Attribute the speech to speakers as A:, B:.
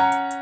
A: you